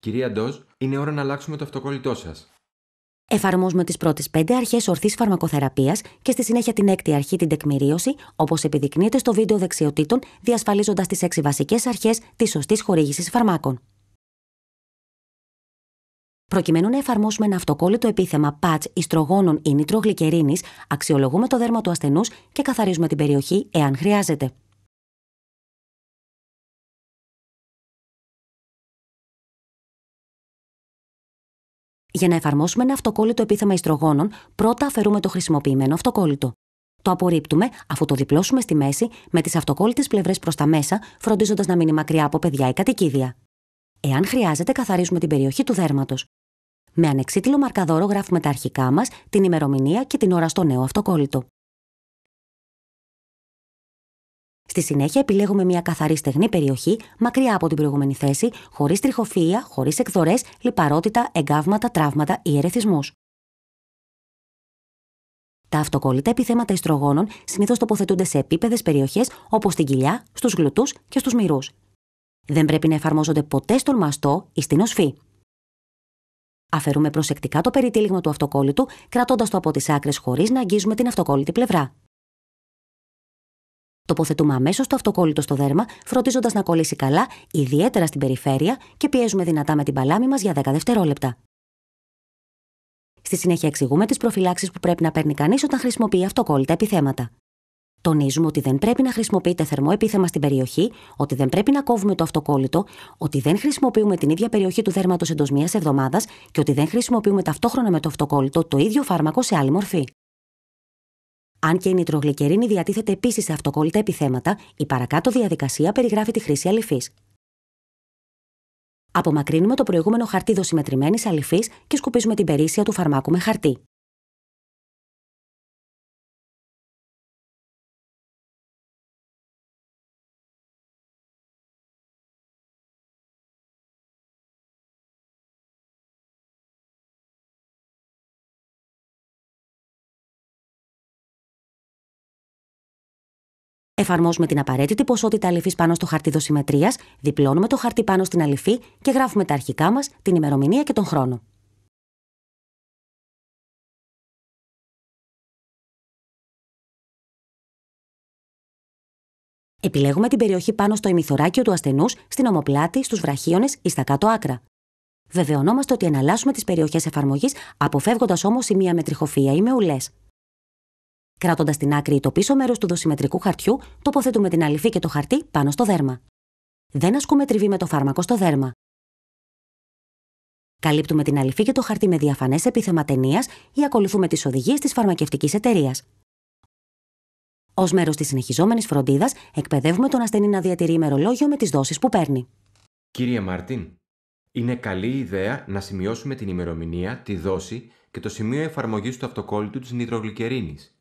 Κυρία Ντόζ, είναι ώρα να αλλάξουμε το αυτοκόλλητό σας. Εφαρμόζουμε τις πρώτες πέντε αρχές ορθής φαρμακοθεραπείας και στη συνέχεια την έκτη αρχή την τεκμηρίωση, όπως επιδεικνύεται στο βίντεο δεξιοτήτων, διασφαλίζοντας τις έξι βασικές αρχές της σωστής χορήγησης φαρμάκων. Προκειμένου να εφαρμόσουμε ένα αυτοκόλλητο επίθεμα πατch ιστρογόνων ή νητρογλυκερίνης, αξιολογούμε το δέρμα του ασθενούς και καθαρίζουμε την περιοχή εάν χρειάζεται. Για να εφαρμόσουμε ένα αυτοκόλλητο επίθεμα ιστρογόνων, πρώτα αφαιρούμε το χρησιμοποιημένο αυτοκόλλητο. Το απορρίπτουμε αφού το διπλώσουμε στη μέση με τις αυτοκόλλητες πλευρές προς τα μέσα, φροντίζοντας να μείνει μακριά από παιδιά ή κατοικίδια. Εάν χρειάζεται, καθαρίζουμε την περιοχή του δέρματος. Με ανεξίτηλο μαρκαδόρο γράφουμε τα αρχικά μας, την ημερομηνία και την ώρα στο νέο αυτοκόλλητο. Στη συνέχεια επιλέγουμε μια καθαρή στεγνή περιοχή, μακριά από την προηγούμενη θέση, χωρίς τριχοφυα, χωρίς εκδορές, λιπαρότητα, εγκάβματα, τραύματα ή ερεθισμούς. Τα αυτοκόλλητα επιθέματα ιστρογόνων συνήθως τοποθετούνται σε επίπεδες περιοχές όπως στην κοιλιά, στους γλουτούς και στους μυρούς. Δεν πρέπει να εφαρμόζονται ποτέ στον μαστό ή στην οσφή. Αφαιρούμε προσεκτικά το περιτύλιγμα του αυτοκόλλητου, κρατώντας το από τις άκρες χωρίς να αγγίζουμε την αυτοκόλλητη πλευρά. Τοποθετούμε αμέσως το αυτοκόλλητο στο δέρμα, φροντίζοντας να κολλήσει καλά, ιδιαίτερα στην περιφέρεια και πιέζουμε δυνατά με την παλάμη μας για 10 δευτερόλεπτα. Στη συνέχεια εξηγούμε τις προφυλάξεις που πρέπει να παίρνει κανείς όταν χρησιμοποιεί αυτοκόλλητα επιθέματα. Τονίζουμε ότι δεν πρέπει να χρησιμοποιείται θερμό επίθεμα στην περιοχή, ότι δεν πρέπει να κόβουμε το αυτοκόλλητο, ότι δεν χρησιμοποιούμε την ίδια περιοχή του δέρματος εντός μία εβδομάδας και ότι δεν χρησιμοποιούμε ταυτόχρονα με το αυτοκόλλητο το ίδιο φάρμακο σε άλλη μορφή. Αν και η νητρογλυκερίνη διατίθεται επίσης σε αυτοκόλλητα επιθέματα, η παρακάτω διαδικασία περιγράφει τη χρήση αληφής. Απομακρύνουμε το προηγούμενο χαρτί δοσημετρημένης αληφής και σκουπίζουμε την περίσσια του φαρμάκου με χαρτί. Εφαρμόζουμε την απαραίτητη ποσότητα αληφής πάνω στο χαρτί δοσημετρίας, διπλώνουμε το χαρτί πάνω στην αληφή και γράφουμε τα αρχικά μας, την ημερομηνία και τον χρόνο. Επιλέγουμε την περιοχή πάνω στο ημιθωράκιο του ασθενούς, στην ομοπλάτη, στους βραχίονες ή στα κάτω άκρα. Βεβαιωνόμαστε ότι εναλλάσσουμε τις περιοχές εφαρμογής, αποφεύγοντας όμως σημεία με τριχοφία ή με ουλές. Κράτοντα την άκρη το πίσω μέρος του δοσημετρικού χαρτιού, τοποθετούμε την αληφή και το χαρτί πάνω στο δέρμα. Δεν ασκούμε τριβή με το φάρμακο στο δέρμα. Καλύπτουμε την αληφή και το χαρτί με διαφανές επίθεμα ταινίας ή ακολουθούμε τις οδηγίες της φαρμακευτικής εταιρείας. Ω μέρος της συνεχιζόμενης φροντίδας, εκπαιδεύουμε τον ασθενή να διατηρεί ημερολόγιο με τις δόσεις που παίρνει. Κύριε Μάρτιν, είναι καλή ιδέα να σημειώσουμε την ημερομηνία, τη δόση και το σημείο εφαρμογής του αυτοκόλλητου της νητρογλυκερίνης.